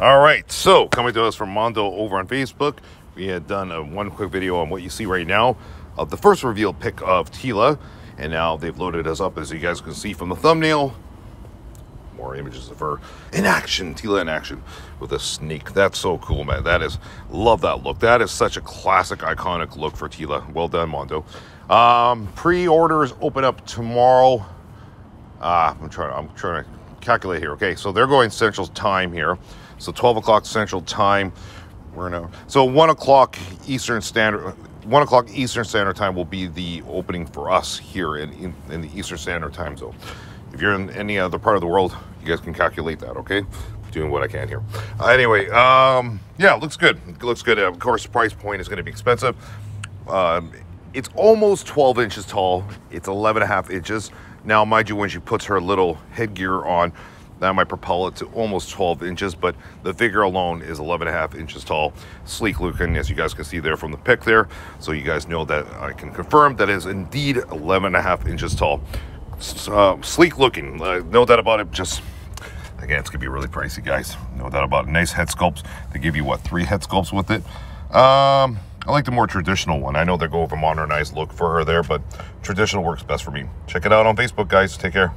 All right, so coming to us from Mondo over on Facebook, we had done a one quick video on what you see right now of the first reveal pic of Teela, and now they've loaded us up as you guys can see from the thumbnail. More images of her in action, Teela in action with a snake. That's so cool, man. That is love that look. That is such a classic, iconic look for Teela. Well done, Mondo. Um, pre-orders open up tomorrow. Uh, I'm trying. I'm trying to calculate here. Okay, so they're going Central Time here. So 12 o'clock Central Time. We're now so one o'clock Eastern Standard. One o'clock Eastern Standard Time will be the opening for us here in, in, in the Eastern Standard Time zone. If you're in any other part of the world, you guys can calculate that. Okay, doing what I can here. Uh, anyway, um, yeah, looks good. It looks good. Of course, price point is going to be expensive. Um, it's almost 12 inches tall. It's 11 and a half inches. Now, mind you, when she puts her little headgear on, that might propel it to almost 12 inches, but the figure alone is 11 and a half inches tall. Sleek looking, as you guys can see there from the pic there. So you guys know that I can confirm that is indeed 11 and a half inches tall. Uh, sleek looking, uh, no doubt about it. Just, again, it's gonna be really pricey, guys. No doubt about it. Nice head sculpts. They give you, what, three head sculpts with it? Um, I like the more traditional one. I know they're go over modernized look for her there, but traditional works best for me. Check it out on Facebook, guys. Take care.